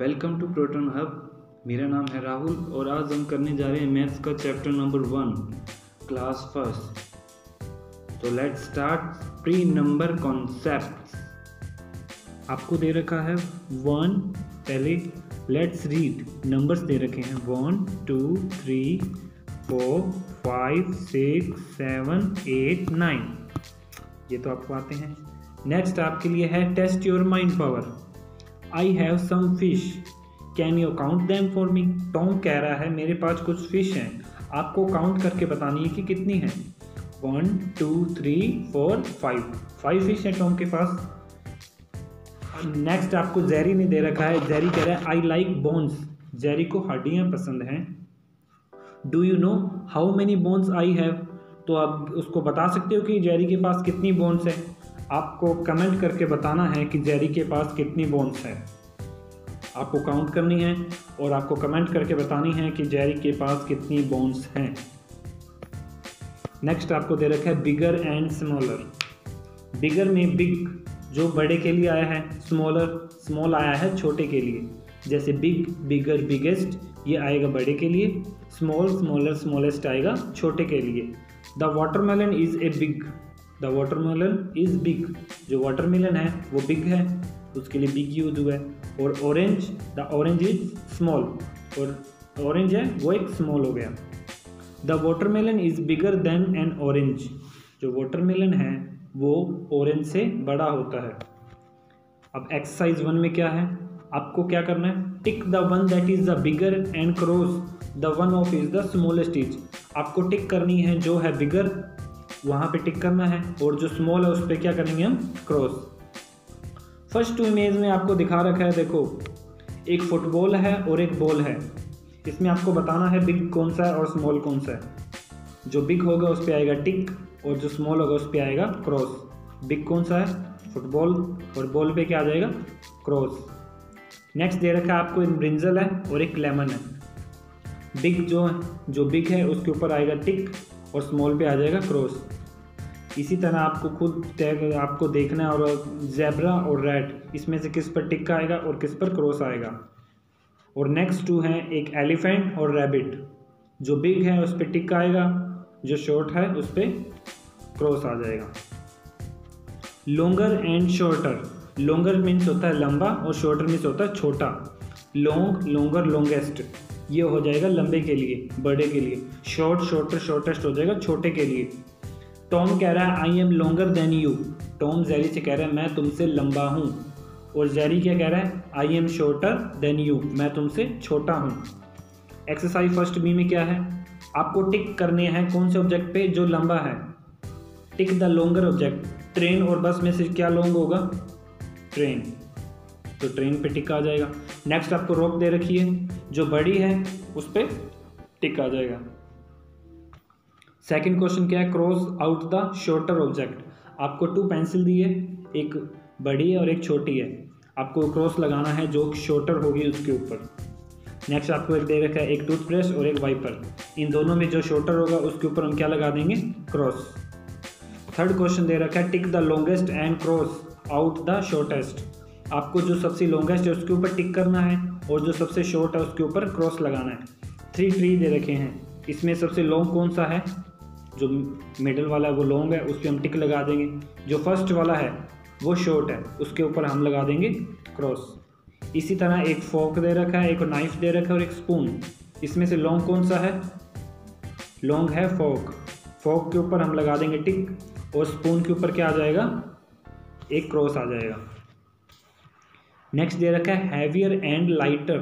Welcome to proton hub. मेरा नाम है राहुल और आज हम करने जा रहे हैं मैथ्स का chapter number one, class first. तो let's start pre number concept आपको दे रखा है वन, पहले लेट्स रीड नंबर्स दे रखे हैं। One, two, three, four, five, six, seven, eight, nine. ये तो आपको आते हैं। नेक्स्ट आपके लिए है test your mind power I have some fish can you count them for me Tom कह रहा है, मेरे पास कुछ फ़िश हैं। आपको काउंट करके बतानी है कि कितनी है। One two three four five five fish है टॉम के पास। नेक्स्ट आपको जैरी ने दे रखा है। जैरी कह रहा है आई लाइक बोन्स जैरी को हड्डियाँ पसंद हैं। Do you know how many bones I have तो आप उसको बता सकते हो कि जेरी के पास कितनी बोन्स है? आपको कमेंट करके बताना है कि जेरी के पास कितनी बोन्स है। आपको काउंट करनी है और आपको कमेंट करके बतानी है कि जेरी के पास कितनी बोन्स हैं। नेक्स्ट आपको दे रखा है बिगर एंड स्मॉलर बिगर में बिग जो बड़े के लिए आया है स्मॉलर स्मॉल आया है छोटे के लिए। जैसे बिग बिगर बिगेस्ट ये आएगा बड़े के लिए स्मॉल स्मॉलर स्मॉलेस्ट आएगा छोटे के लिए। The watermelon is a big the watermelon is big जो वाटरमेलन है, वो बिग है, उसके लिए बिग यूज़ हुआ है। और orange the orange is small और ऑरेंज है, वो एक स्मॉल हो गया। The watermelon is bigger than an orange जो वाटरमेलन है, वो ऑरेंज से बड़ा होता है। अब एक्सरसाइज वन में क्या है? आपको क्या करना है? Tick the one that is the bigger and cross the one of is the smallest is आपको टिक करनी है जो है बिगर वहाँ पे टिक करना है, और जो स्मॉल है, उस पर क्या करेंगे हम? क्रॉस फ़र्स्ट टू इमेज में आपको दिखा रखा है, देखो, एक फुटबॉल है और एक बॉल है। इसमें आपको बताना है बिग कौन सा है और स्मॉल कौन सा है। जो बिग होगा उस पर आएगा टिक और जो स्मॉल होगा उस पर आएगा क्रॉस। बिग कौन सा है? फुटबॉल और बॉल पे क्या आ जाएगा? क्रॉस। नेक्स्ट दे रखा है आपको एक ब्रिंजल है और एक लेमन है। बिग जो जो बिग है उसके ऊपर आएगा टिक और स्मॉल पे आ जाएगा क्रॉस। इसी तरह आपको खुद टैग आपको देखना है और जेबरा और रेड इसमें से किस पर टिक आएगा और किस पर क्रॉस आएगा। और नेक्स्ट टू हैं, एक एलिफेंट और रैबिट जो बिग है उस पर टिक आएगा, जो शॉर्ट है उस पर क्रॉस आ जाएगा। Longer and shorter longer means होता है लंबा और शॉर्टर मीन्स होता है छोटा। लॉन्ग लोंगर लॉन्गेस्ट ये हो जाएगा लंबे के लिए, बड़े के लिए। शॉर्ट शॉर्टर शॉर्टेस्ट हो जाएगा छोटे के लिए। टॉम कह रहा है I am longer than you Tom Jerry से कह रहा है, मैं तुमसे लंबा हूँ। और जैरी क्या कह रहा है I am shorter than you मैं तुमसे छोटा हूँ। एक्सरसाइज फ़र्स्ट बी में क्या है? आपको टिक करने हैं कौन से ऑब्जेक्ट पे जो लंबा है। Tick the longer object train और बस में से क्या लॉन्ग होगा? ट्रेन तो ट्रेन पे टिक आ जाएगा। नेक्स्ट आपको रोक दे रखी है। जो बड़ी है, उस पर टिक आ जाएगा। सेकंड क्वेश्चन क्या है? Cross out the shorter object आपको टू पेंसिल दी है, एक बड़ी है और एक छोटी है। आपको क्रॉस लगाना है जो शॉर्टर होगी उसके ऊपर। नेक्स्ट आपको एक दे रखा है एक टूथब्रश और एक वाइपर इन दोनों में जो शॉर्टर होगा उसके ऊपर हम क्या लगा देंगे? क्रॉस थर्ड क्वेश्चन दे रखा है tick the longest and cross out the shortest आपको जो सबसे लॉन्गेस्ट है उसके ऊपर टिक करना है और जो सबसे शॉर्ट है उसके ऊपर क्रॉस लगाना है। थ्री ट्री दे रखे हैं। इसमें सबसे लॉन्ग कौन सा है? जो मिडल वाला है वो लॉन्ग है, उस पर हम टिक लगा देंगे। जो फ़र्स्ट वाला है, वो शॉर्ट है, उसके ऊपर हम लगा देंगे क्रॉस इसी तरह एक फोक दे रखा है, एक नाइफ दे रखा है और एक स्पून इसमें से लॉन्ग कौन सा है? लॉन्ग है फोक फोक के ऊपर हम लगा देंगे टिक और स्पून के ऊपर क्या आ जाएगा? एक क्रॉस आ जाएगा। नेक्स्ट दे रखा है हैवियर एंड लाइटर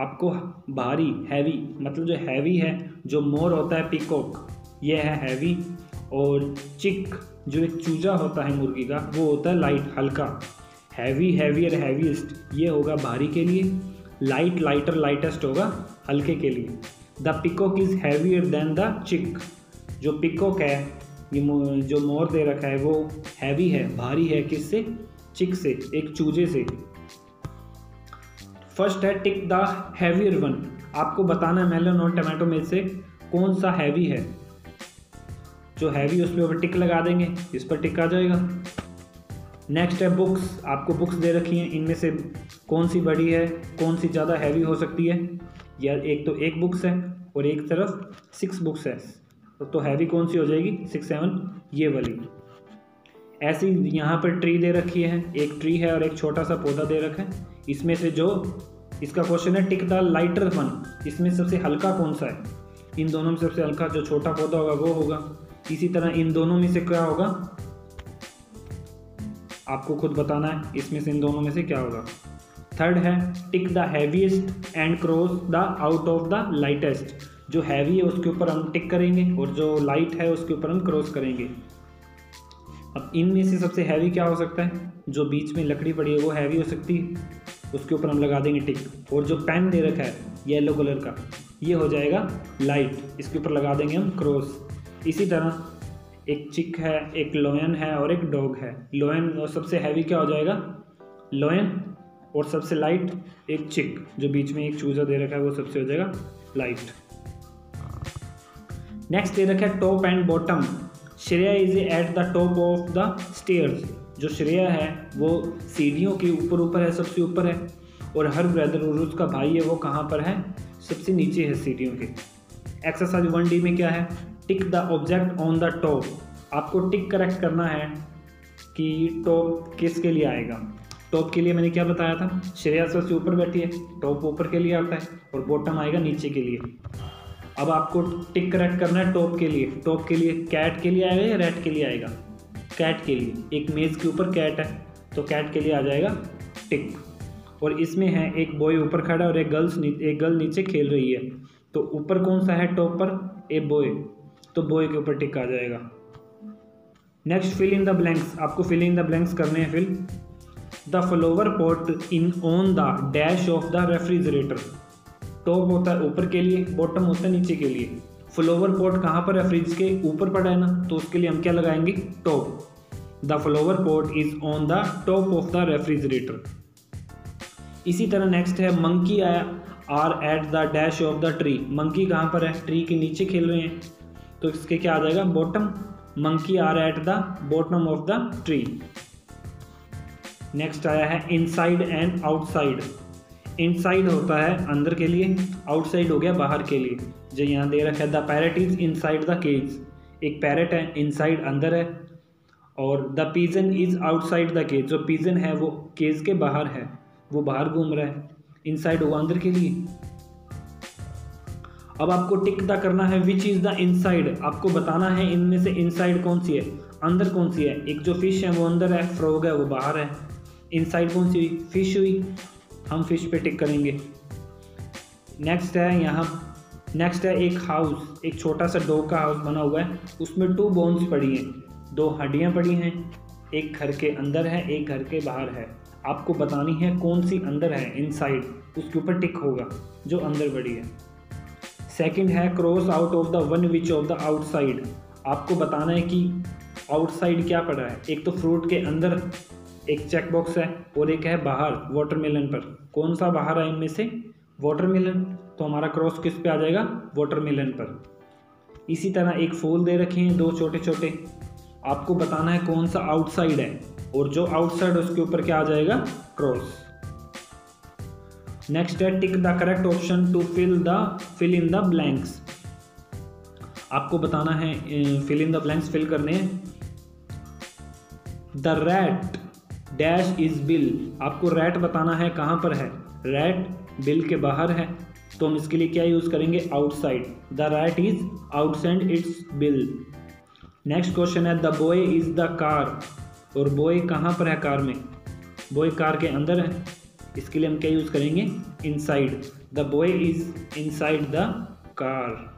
आपको भारी हैवी मतलब जो हैवी है, जो मोर होता है पिकॉक ये है हैवी और चिक जो एक चूजा होता है मुर्गी का, वो होता है लाइट हल्का। हैवी हैवियर हैवीएस्ट ये होगा भारी के लिए। लाइट लाइटर लाइटेस्ट होगा हल्के के लिए। The peacock is heavier than the chick जो पिकॉक है, ये जो मोर दे रखा है, वो हैवी है, भारी है किससे? चिक से, एक चूजे से। फ़र्स्ट है टिक द हैवियर वन आपको बताना है मेलन और टमाटो में से कौन सा हैवी है। जो हैवी उस पर टिक लगा देंगे, इस पर टिक आ जाएगा। नेक्स्ट है बुक्स आपको बुक्स दे रखी हैं, इनमें से कौन सी बड़ी है, कौन सी ज़्यादा हैवी हो सकती है? या एक तो एक बुक्स है और एक तरफ़ सिक्स बुक्स है। तो हैवी कौन सी हो जाएगी? सिक्स सेवन ये वाली। ऐसी यहाँ पर ट्री दे रखी है, एक ट्री है और एक छोटा सा पौधा दे रखा है। इसमें से जो, इसका क्वेश्चन है टिक द लाइटर वन इसमें सबसे हल्का कौन सा है? इन दोनों में सबसे हल्का, जो छोटा पौधा होगा, वो होगा। इसी तरह इन दोनों में से क्या होगा? आपको खुद बताना है, इसमें से इन दोनों में से क्या होगा? थर्ड है tick the heaviest and cross the out of the lightest जो हैवी है, उसके ऊपर हम टिक करेंगे और जो लाइट है, उसके ऊपर हम क्रॉस करेंगे। अब इनमें से सबसे हैवी क्या हो सकता है? जो बीच में लकड़ी पड़ी है, वो हैवी हो सकती है। उसके ऊपर हम लगा देंगे टिक और जो पेन दे रखा है येलो कलर का, ये हो जाएगा लाइट इसके ऊपर लगा देंगे हम क्रॉस इसी तरह एक चिक है, एक लोयन है और एक डॉग है। लोयन और सबसे हैवी क्या हो जाएगा? लोयन और सबसे लाइट एक चिक, जो बीच में एक चूजा दे रखा है, वो सबसे हो जाएगा लाइट नेक्स्ट दे रखा है top and bottom Shreya is at the top of the stairs जो श्रेया है, वो सीढ़ियों के ऊपर ऊपर है, सबसे ऊपर है। और हर ब्रदर और उसका भाई है, वो कहाँ पर है? सबसे नीचे है सीढ़ियों के। एक्सरसाइज वन डी में क्या है? Tick the object on the top. आपको टिक करेक्ट करना है कि टॉप किसके लिए आएगा। टॉप के लिए मैंने क्या बताया था? श्रेया सबसे ऊपर बैठी है, टॉप ऊपर के लिए आता है और बॉटम आएगा नीचे के लिए। अब आपको टिक करेक्ट करना है टॉप के लिए। टॉप के लिए कैट के लिए आएगा या रेट के लिए आएगा? कैट के लिए। एक मेज़ के ऊपर कैट है तो कैट के लिए आ जाएगा टिक। और इसमें है एक बॉय ऊपर खड़ा और एक गर्ल्स एक गर्ल नीचे खेल रही है। तो ऊपर कौन सा है टॉप पर? A boy. तो बॉय के ऊपर टिक आ जाएगा। Next fill in the blanks आपको फिल इन द ब्लैंक्स करने हैं fill the flower pot in on the dash of the refrigerator top होता है ऊपर के लिए बॉटम होता है नीचे के लिए. फ्लोवर पॉट कहाँ पर है? फ्रिज के ऊपर पड़ा है ना? तो उसके लिए हम क्या लगाएँगे? Top the flower pot is on the top of the refrigerator इसी तरह नेक्स्ट है मंकी आया are at the dash of the tree monkey कहाँ पर है? ट्री के नीचे खेल रहे हैं. तो इसके क्या आ जाएगा? Bottom monkey are at the bottom of the tree next आया है इनसाइड एंड आउटसाइड इनसाइड होता है अंदर के लिए आउटसाइड हो गया बाहर के लिए। जो यहाँ दे रखा है the parrot is inside the cage एक पैरट है इनसाइड अंदर है। और the pigeon is outside the cage जो पीजन है, वो केज के बाहर है। वो बाहर घूम रहा है। इनसाइड हुआ अंदर के लिए। अब आपको टिक द करना है विच इज़ द इनसाइड आपको बताना है इनमें से इनसाइड कौन सी है, अंदर कौन सी है। एक जो फ़िश है, वो अंदर है फ्रॉग है वो बाहर है। इनसाइड कौन सी हुई? फ़िश हुई। हम फ़िश पे टिक करेंगे। नेक्स्ट है यहाँ। नेक्स्ट है एक हाउस एक छोटा सा डॉग का हाउस बना हुआ है। उसमें टू बोन्स पड़ी हैं। दो हड्डियाँ पड़ी हैं। एक घर के अंदर है, एक घर के बाहर है। आपको बतानी है कौन सी अंदर है इनसाइड उसके ऊपर टिक होगा, जो अंदर पड़ी है। सेकंड है cross out of the one which of the outside आपको बताना है कि आउटसाइड क्या पड़ा है? एक तो फ्रूट के अंदर एक चेक बॉक्स है और एक है बाहर वाटरमेलन पर। कौन सा बाहर है इनमें से? वाटरमेलन तो हमारा क्रॉस किस पे आ जाएगा? वाटरमेलन पर। इसी तरह एक फूल दे रखे हैं दो छोटे छोटे आपको बताना है कौन सा आउटसाइड है और जो आउटसाइड उसके ऊपर क्या आ जाएगा? क्रॉस नेक्स्ट है tick the correct option to fill the fill in the blanks आपको बताना है fill in the blanks fill करने। The rat dash is bill आपको रैट बताना है कहाँ पर है। रैट बिल के बाहर है। तो हम इसके लिए क्या यूज़ करेंगे? Outside the rat is outside its bill next question है the boy is the car और बॉय कहाँ पर है कार में? बॉय कार के अंदर है। इसके लिए हम क्या यूज़ करेंगे? Inside the boy is inside the car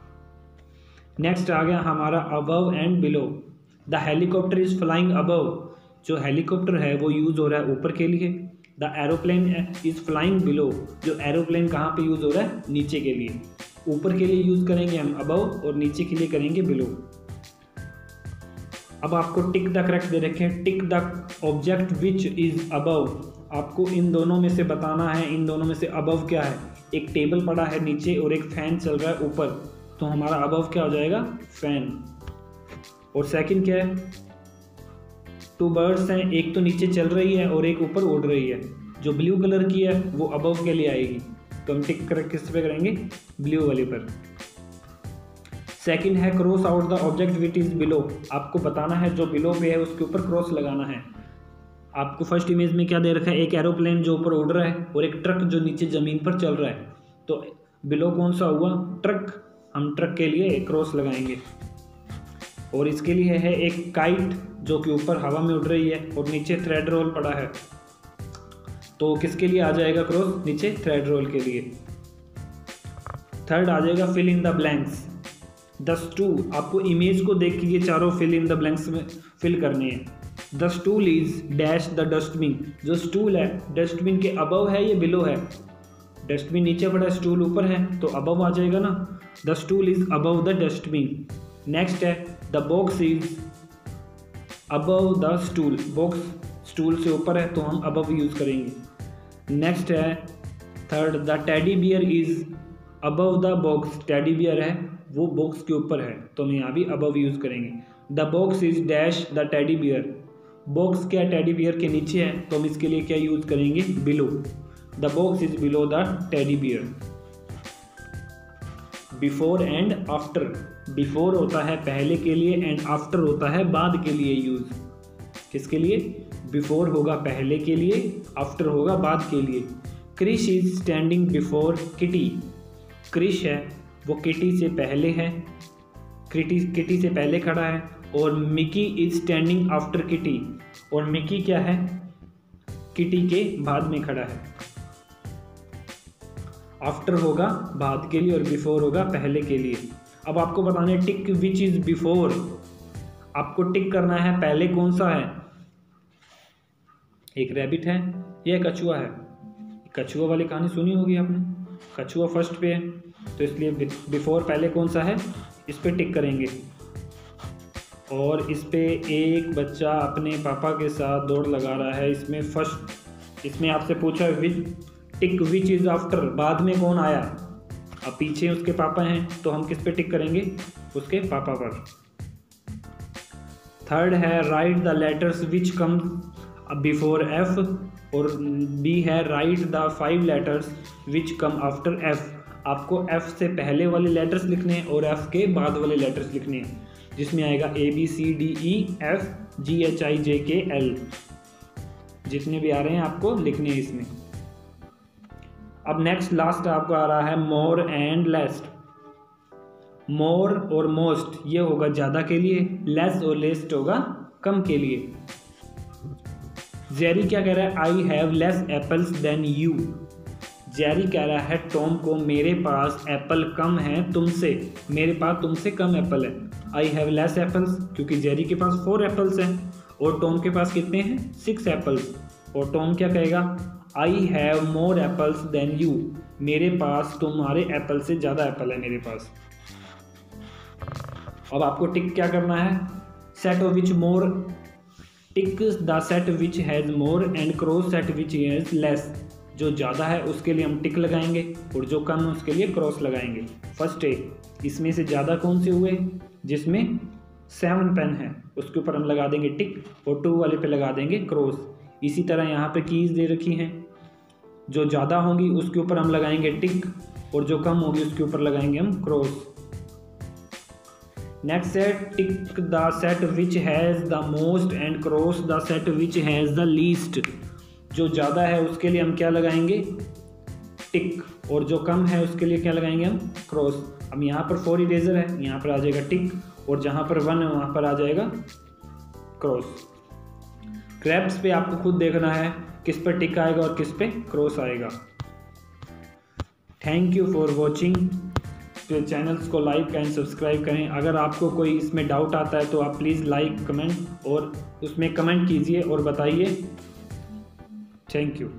next आ गया हमारा above and below the helicopter is flying above जो हेलीकॉप्टर है, वो यूज़ हो रहा है ऊपर के लिए. The aeroplane is flying below जो एरोप्लेन कहाँ पे यूज़ हो रहा है? नीचे के लिए. ऊपर के लिए यूज़ करेंगे हम अबव और नीचे के लिए करेंगे बिलो अब आपको टिक द करेक्ट दे रखे हैं. Tick the object which is above आपको इन दोनों में से बताना है, इन दोनों में से अबव क्या है? एक टेबल पड़ा है नीचे और एक फ़ैन चल रहा है ऊपर। तो हमारा अबव क्या हो जाएगा? फ़ैन और सेकंड क्या है? टू बर्ड्स हैं, एक तो नीचे चल रही है और एक ऊपर उड़ रही है। जो ब्लू कलर की है, वो अबव के लिए आएगी। तो हम टिक कर, किस पे करेंगे? ब्लू वाले पर। सेकंड है cross out the object which is below आपको बताना है जो बिलो पे है, उसके ऊपर क्रॉस लगाना है। आपको फ़र्स्ट इमेज में क्या दे रखा है? एक एरोप्लेन जो ऊपर उड़ रहा है और एक ट्रक जो नीचे ज़मीन पर चल रहा है। तो बिलो कौन सा हुआ? ट्रक हम ट्रक के लिए क्रॉस लगाएँगे। और इसके लिए है एक काइट जो कि ऊपर हवा में उड़ रही है और नीचे थ्रेड रोल पड़ा है। तो किसके लिए आ जाएगा क्रॉस नीचे थ्रेड रोल के लिए। थर्ड आ जाएगा fill in the blanks this two आपको इमेज को देख के ये चारों फिल इन द ब्लैंक्स में फिल करने हैं। The stool is dash the dustbin जो स्टूल है डस्टबिन के अबव है, या बिलो है। डस्टबिन नीचे पड़ा है स्टूल ऊपर है तो अबव आ जाएगा ना। The stool is above the dustbin next है the box is above the stool box stool से ऊपर है तो हम अबव यूज़ करेंगे। नेक्स्ट है third the teddy bear is above the box teddy bear है, वो बॉक्स के ऊपर है तो हम यहाँ भी अबव यूज़ करेंगे। The box is dash the teddy bear box क्या टेडी बियर के नीचे है तो हम इसके लिए क्या यूज़ करेंगे? Below the box is below the teddy bear before and after before होता है पहले के लिए एंड आफ्टर होता है बाद के लिए यूज़ किसके लिए? बिफोर होगा पहले के लिए आफ्टर होगा बाद के लिए. Krish is standing before Kitty Krish है, वो किटी से पहले है. किटी किटी से पहले खड़ा है और Mickey is standing after Kitty और मिकी क्या है? किटी के बाद में खड़ा है। आफ्टर होगा बाद के लिए और बिफोर होगा पहले के लिए। अब आपको बताना है टिक विच इज़ बिफोर आपको टिक करना है पहले कौन सा है? एक रैबिट है, या कछुआ है। कछुआ वाली कहानी सुनी होगी आपने? कछुआ फ़र्स्ट पे है तो इसलिए बिफोर पहले कौन सा है? इस पर टिक करेंगे। और इस पे एक बच्चा अपने पापा के साथ दौड़ लगा रहा है। इसमें फ़र्स्ट इसमें आपसे पूछा विच टिक विच इज़ आफ्टर बाद में कौन आया? अब पीछे उसके पापा हैं तो हम किस पे टिक करेंगे? उसके पापा पर। थर्ड है write the letters which come before F और बी है write the five letters which come after F आपको एफ़ से पहले वाले लेटर्स लिखने हैं और एफ़ के बाद वाले लेटर्स लिखने हैं। जिसमें आएगा A B C D E F G H I J K L जितने भी आ रहे हैं आपको लिखने हैं इसमें। अब नेक्स्ट लास्ट आपको आ रहा है मोर एंड लेस्ट मोर और मोस्ट ये होगा ज़्यादा के लिए लेस और लेस्ट होगा कम के लिए। जेरी क्या कह रहा है? I have less apples than you Jerry कह रहा है टॉम को मेरे पास एप्पल कम है तुमसे। मेरे पास तुमसे कम एप्पल है। आई हैव लेस एप्पल्स क्योंकि जेरी के पास फोर एप्पल्स हैं। और टॉम के पास कितने हैं? सिक्स एप्पल्स और टॉम क्या कहेगा? I have more apples than you मेरे पास तुम्हारे एप्पल से ज़्यादा एप्पल है मेरे पास। अब आपको टिक क्या करना है? Set of which more tick the set which has more and cross set which has less जो ज़्यादा है, उसके लिए हम टिक लगाएँगे। और जो कम है, उसके लिए क्रॉस लगाएँगे। फ़र्स्ट ए इसमें से ज़्यादा कौन से हुए? जिसमें सेवन पेन है। उसके ऊपर हम लगा देंगे टिक और टू वाले पे लगा देंगे क्रॉस इसी तरह यहाँ पे कीज़ दे रखी हैं। जो ज़्यादा होंगी, उसके ऊपर हम लगाएँगे टिक और जो कम होगी, उसके ऊपर लगाएँगे हम cross next set tick the set which has the most and cross the set which has the least जो ज़्यादा है, उसके लिए हम क्या लगाएँगे? टिक और जो कम है, उसके लिए क्या लगाएँगे हम? क्रॉस अब यहाँ पर फोर इरेजर है, यहाँ पर आ जाएगा टिक और जहाँ पर वन है, वहाँ पर आ जाएगा क्रॉस क्रैप्स पे आपको खुद देखना है किस पर टिक आएगा और किस पे क्रॉस आएगा. थैंक यू फॉर वॉचिंग तो चैनल्स को लाइक एंड सब्सक्राइब करें. अगर आपको कोई इसमें डाउट आता है तो आप प्लीज़ लाइक कमेंट और उसमें कमेंट कीजिए और बताइए. Thank you